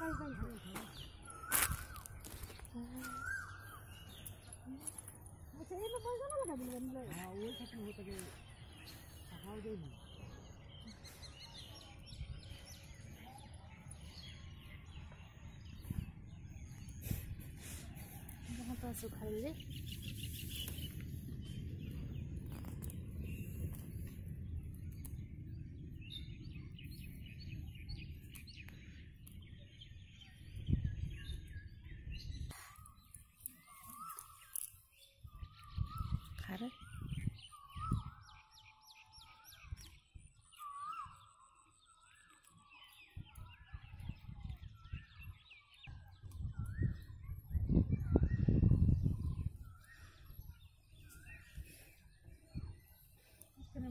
한번 쑥 할 래?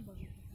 那么。